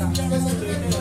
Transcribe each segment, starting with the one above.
Gracias.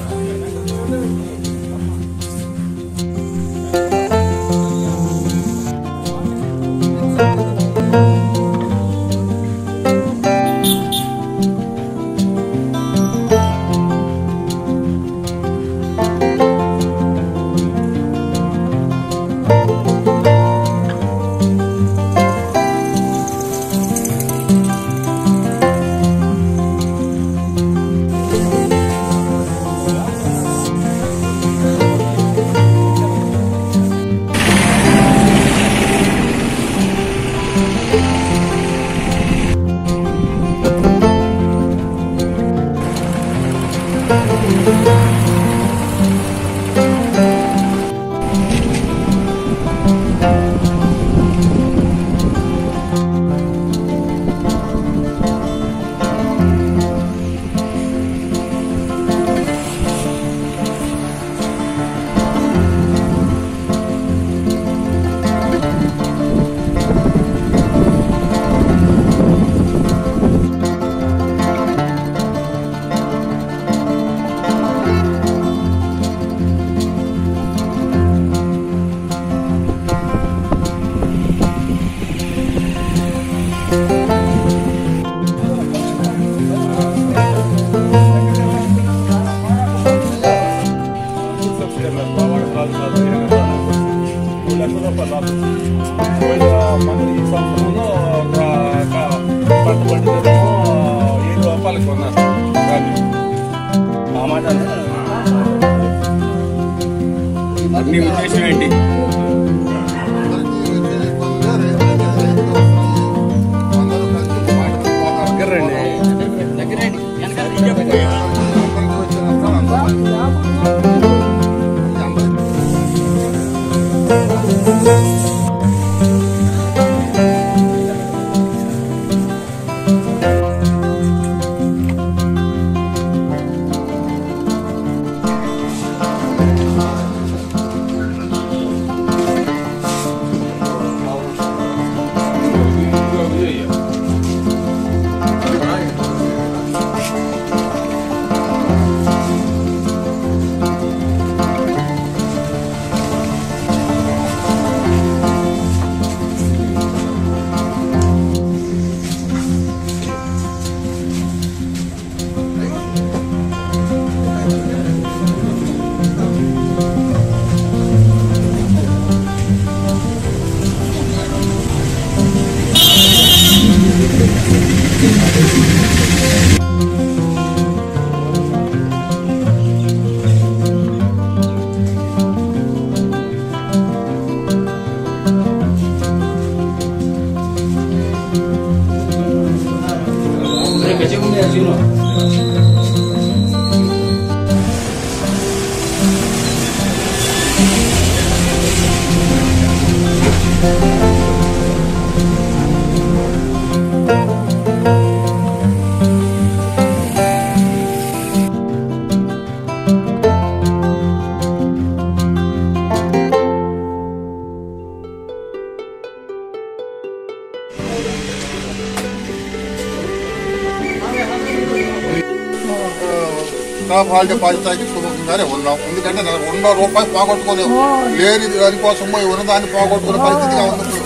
నీ ఉద్దేశం ఏంటి? స్టాఫ్ హాలిడే బాధ్యతకి సుముఖంగానే ఉన్నాం ఎందుకంటే ఉన్న రూపాయి పోగొట్టుకోలేము లేని దానికోసం పోయి ఉన్నదాన్ని పోగొట్టుకునే పరిస్థితిగా ఉంది.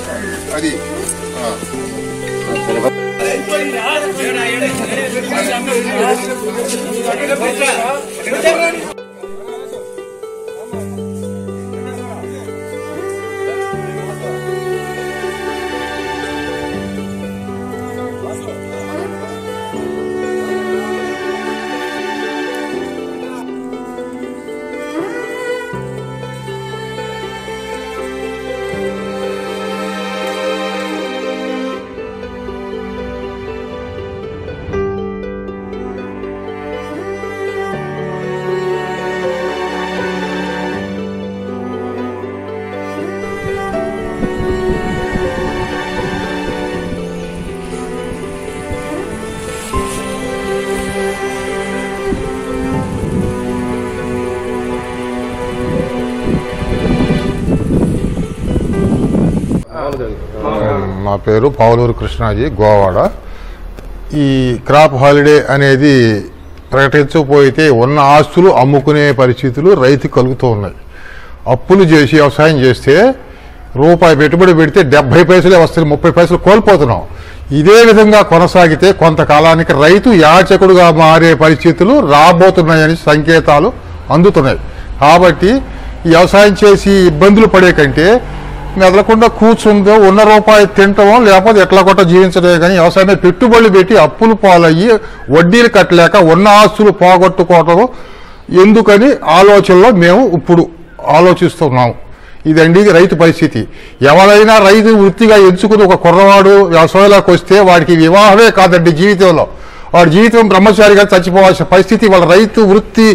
అది ఆ. నా పేరు పావులూరు కృష్ణాజీ గోవాడ. ఈ క్రాప్ హాలిడే అనేది ప్రకటించకపోతే ఉన్న ఆస్తులు అమ్ముకునే పరిస్థితులు రైతు కలుగుతూ ఉన్నాయి. అప్పులు చేసి వ్యవసాయం చేస్తే రూపాయి పెట్టుబడి పెడితే డెబ్బై పైసలే వస్తాయి ముప్పై పైసలు కోల్పోతున్నాం. ఇదే విధంగా కొనసాగితే కొంతకాలానికి రైతు యాచకుడుగా మారే పరిస్థితులు రాబోతున్నాయని సంకేతాలు అందుతున్నాయి. కాబట్టి ఈ వ్యవసాయం చేసి ఇబ్బందులు పడే కంటే మెదలకుండా కూర్చుందో ఉన్న రూపాయి తింటమో లేకపోతే ఎట్లా కొట్ట జీవించడమే కానీ వ్యవసాయం పెట్టుబడులు పెట్టి అప్పులు పాలయ్యి వడ్డీలు కట్టలేక ఉన్న ఆస్తులు పోగొట్టుకోవటం ఎందుకని ఆలోచనలో మేము ఇప్పుడు ఆలోచిస్తున్నాము ఇదండి రైతు పరిస్థితి. ఎవరైనా రైతు వృత్తిగా ఎంచుకుని ఒక కుర్రవాడు వ్యవసాయంలోకి వస్తే వాడికి వివాహమే కాదండి జీవితంలో. వాడి జీవితం బ్రహ్మచారిగా చచ్చిపోవాల్సిన పరిస్థితి వాళ్ళ రైతు వృత్తి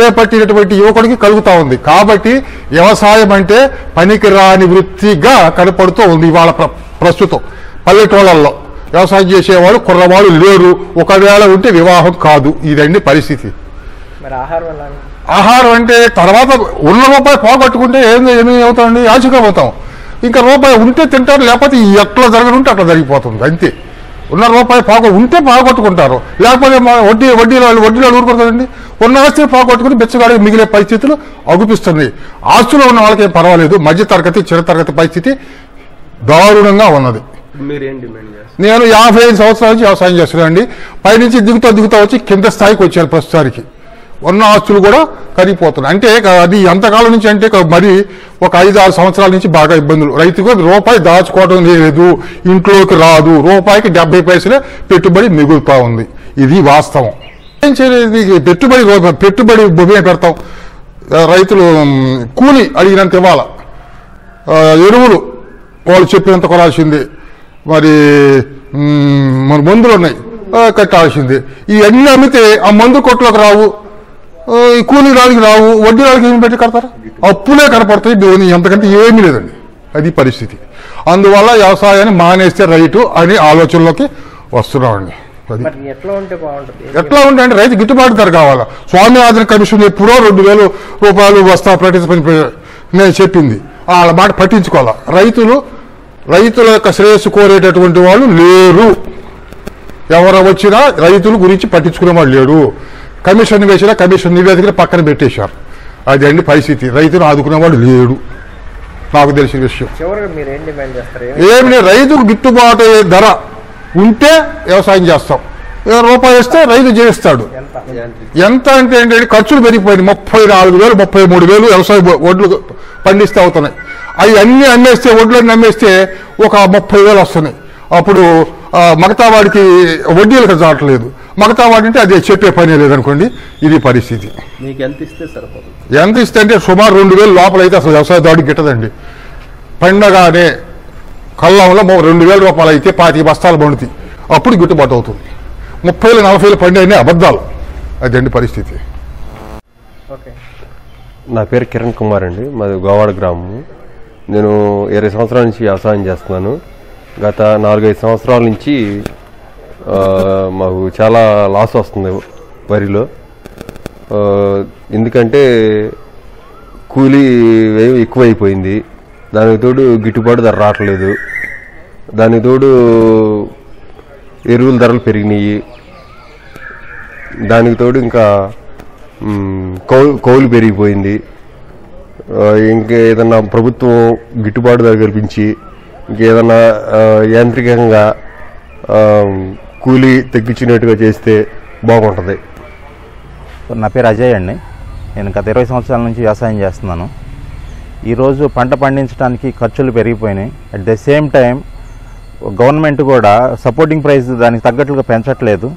చేపట్టినటువంటి యువకుడికి కలుగుతా ఉంది. కాబట్టి వ్యవసాయం అంటే పనికిరాని వృత్తిగా కనపడుతూ ఉంది ఇవాళ ప్ర- ప్రస్తుతం. పల్లెటూళ్ళల్లో వ్యవసాయం చేసేవాడు కుర్రవాడు లేరు. ఒకవేళ ఉంటే వివాహం కాదు. ఇదండి పరిస్థితి. ఆహారం అంటే తర్వాత ఉన్న రూపాయి పోగొట్టుకుంటే ఏం ఏమి అవుతామండి? పోతాం. ఇంకా రూపాయి ఉంటే తింటారు లేకపోతే ఎట్లా జరగనుంటే అట్లా జరిగిపోతుంది. అంతే. ఉన్న రూపాయి పోగొ ఉంటే పోగొట్టుకుంటారు లేకపోతే మా వడ్డీ వడ్డీ వాళ్ళు వడ్డీ వాళ్ళు ఊరుకోరు కదండి. ఉన్న ఆస్తిని పోగొట్టుకుని బిచ్చగాడికి మిగిలే పరిస్థితులు అగుపిస్తుంది. ఆస్తులు ఉన్న వాళ్ళకి ఏం పర్వాలేదు. మధ్య తరగతి చిన్న తరగతి పరిస్థితి దారుణంగా ఉన్నది. నేను యాభై ఐదు సంవత్సరాల నుంచి వ్యవసాయం చేస్తున్నానండి. పైనుంచి దిగుతా దిగుతా వచ్చి కింద స్థాయికి వచ్చాను ప్రస్తుతానికి. ఉన్న ఆస్తులు కూడా కరిగిపోతున్నాయి అంటే అది ఎంతకాలం నుంచి అంటే మరి ఒక ఐదు ఆరు సంవత్సరాల నుంచి బాగా ఇబ్బందులు. రైతుకు రూపాయి దాచుకోవడం లేదు ఇంట్లోకి రాదు రూపాయికి డెబ్బై పైసలే పెట్టుబడి మిగులుతా ఉంది. ఇది వాస్తవం. ఏం చేయలేదు పెట్టుబడి పెట్టుబడి భూమి పెడతాం. రైతులు కూలి అడిగినంత ఇవ్వాలా. ఎరువులు వాళ్ళు చెప్పినంత కొనాల్సిందే. మరి మన మందులు ఉన్నాయి కట్టాల్సింది కట్టాల్సిందే. ఇవన్నీ అమ్మితే ఆ మందు కొట్లోకి రావు. ఈ కూలీ రాళ్ళకి రావు వడ్డీ రాళ్ళకి ఏమి పెట్టి కడతారు? అప్పులే కనపడతాయి దీని ఎంతకంటే ఏమీ లేదండి. అది పరిస్థితి. అందువల్ల వ్యవసాయాన్ని మానేస్తే రైతు అనే ఆలోచనలోకి వస్తున్నామండి. ఎట్లా ఉంటే ఉంటాయంటే రైతు గిట్టుబాటు ధర కావాలా? స్వామినాథన్ కమిషన్ ఎప్పుడో రెండు వేలు రూపాయలు వస్తా ప్రకటించమని ప్ర- నేను చెప్పింది. వాళ్ళ మాట పట్టించుకోవాలా? రైతులు రైతుల యొక్క శ్రేయస్సు కోరేటటువంటి వాళ్ళు లేరు. ఎవరు వచ్చినా రైతుల గురించి పట్టించుకునేవాడు లేడు కమిషన్ వేసినా కమిషన్ నివేదికలు పక్కన పెట్టేశారు. అది అండి పరిస్థితి. రైతును ఆదుకునేవాడు లేడు. నాకు తెలిసిన విషయం. ఏమి- రైతుకు గిట్టుబాటు అయ్యే ధర ఉంటే వ్యవసాయం చేస్తాం. ఏ రూపాయి ఇస్తే రైతు జీవిస్తాడు ఎంత? అంటే ఏంటంటే ఖర్చులు పెరిగిపోయింది ముప్పై నాలుగు వేలు ముప్పై మూడు వేలు వ్యవసాయ వడ్లు పండిస్తే అవుతున్నాయి. అవి అన్ని అమ్మేస్తే వడ్లన్నీ అమ్మేస్తే ఒక ముప్పై వేలు వస్తున్నాయి. అప్పుడు ఆ, మగతా వాడికి వడ్డీలకు చాటలేదు మగతా వాడి అంటే అది చెప్పే పని లేదనుకోండి ఇది పరిస్థితి. మీకు ఎంత ఇస్తే సరిపోతుంది? ఎంత ఇస్తే అంటే సుమారు రెండు వేలు లోపల అయితే అసలు వ్యవసాయ దాడికి గిట్టదండి. పండగానే కళ్ళంలో రెండు వేల రూపాయలు అయితే పాతిక బస్తాలు పండుతాయి. అప్పుడు గిట్టుబాటు అవుతుంది. ముప్పై వేలు నలభై వేలు పండి అయినా అబద్ధాలు. అదండి పరిస్థితి. ఓకే. నా పేరు కిరణ్ కుమార్ అండి. మాది గోవాడ గ్రామం. నేను ఇరవై సంవత్సరాల నుంచి వ్యవసాయం చేస్తున్నాను. గత నాలుగైదు సంవత్సరాల నుంచి మాకు చాలా లాస్ వస్తుంది వరిలో. ఎందుకంటే కూలీ వ్యయం ఎక్కువైపోయింది. దానికి తోడు గిట్టుబాటు ధర రావట్లేదు. దానికి తోడు ఎరువుల ధరలు పెరిగినాయి. దానికి తోడు ఇంకా కౌలు కౌలు పెరిగిపోయింది. ఇంకా ఏదన్నా ప్రభుత్వం గిట్టుబాటు ధర కల్పించి ఇంకేదన్నా యాంత్రికంగా కూలీ తగ్గించినట్టుగా చేస్తే బాగుంటుంది. నా పేరు అజయ్ అండి. నేను గత ఇరవై సంవత్సరాల నుంచి వ్యవసాయం చేస్తున్నాను. ఈరోజు పంట పండించడానికి ఖర్చులు పెరిగిపోయినాయి. At the same time government కూడా సపోర్టింగ్ ప్రైస్ దానికి తగ్గట్లుగా పెంచట్లేదు.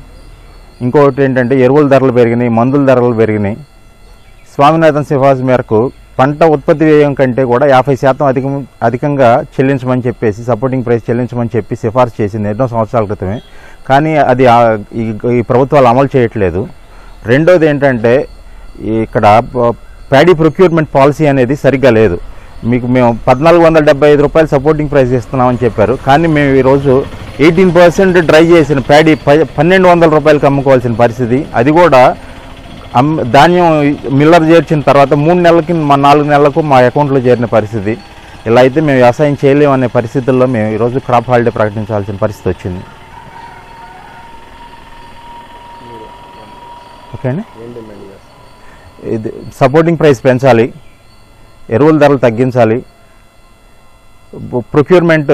ఇంకొకటి ఏంటంటే ఎరువుల ధరలు పెరిగినాయి మందుల ధరలు పెరిగినాయి. స్వామినాథన్ సిఫార్సు మేరకు పంట ఉత్పత్తి వ్యయం కంటే కూడా యాభై శాతం అధికం అధికంగా చెల్లించమని చెప్పేసి సపోర్టింగ్ ప్రైస్ చెల్లించమని చెప్పి సిఫార్సు చేసింది ఎన్నో సంవత్సరాల క్రితమే. కానీ అది ఈ ప్రభుత్వాలు అమలు చేయట్లేదు. రెండోది ఏంటంటే ఇక్కడ ప్యాడీ ప్రొక్యూర్మెంట్ పాలసీ అనేది సరిగ్గా లేదు. మీకు మేము పద్నాలుగు వందల డెబ్బై ఐదు రూపాయలు సపోర్టింగ్ ప్రైస్ ఇస్తున్నామని చెప్పారు. కానీ మేము ఈరోజు ఎయిటీన్ పర్సెంట్ డ్రై చేసిన ప్యాడీ పన్నెండు వందల రూపాయలకి అమ్ముకోవాల్సిన పరిస్థితి. అది కూడా ధాన్యం మిల్లర్ చేర్చిన తర్వాత మూడు నెలలకి మా నాలుగు నెలలకు మా అకౌంట్లో చేరిన పరిస్థితి. ఇలా అయితే మేము వ్యవసాయం చేయలేము అనే పరిస్థితుల్లో మేము ఈరోజు క్రాప్ హాలిడే ప్రకటించాల్సిన పరిస్థితి వచ్చింది. ఓకే అండి? ఇది సపోర్టింగ్ ప్రైస్ పెంచాలి. ఎరువుల ధరలు తగ్గించాలి. ప్రొక్యూర్మెంట్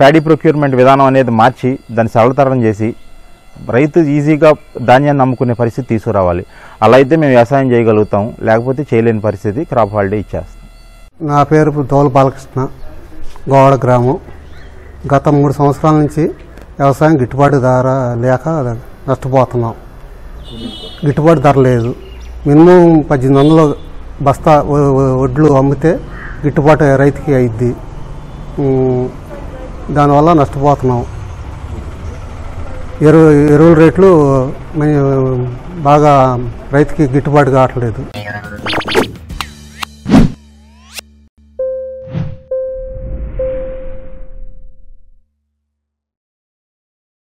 ప్యాడీ ప్రొక్యూర్మెంట్ విధానం అనేది మార్చి దాన్ని సరళతరం చేసి రైతు ఈజీగా ధాన్యాన్ని నమ్ముకునే పరిస్థితి తీసుకురావాలి. అలా అయితే మేము వ్యవసాయం చేయగలుగుతాం. లేకపోతే చేయలేని పరిస్థితి క్రాప్ హాలిడే ఇచ్చేస్తాం. నా పేరు దోల బాలకృష్ణ. గోవాడ గ్రామం. గత మూడు సంవత్సరాల నుంచి వ్యవసాయం గిట్టుబాటు ధర లేక నష్టపోతున్నాం. గిట్టుబాటు ధర లేదు. మినిమం పద్దెనిమిది వందలు బస్తా వడ్లు అమ్మితే గిట్టుబాటు రైతుకి అయిద్ది. దానివల్ల నష్టపోతున్నాం. ఎరువు ఎరువుల రేట్లు మ- బాగా రైతుకి గిట్టుబాటు కావట్లేదు.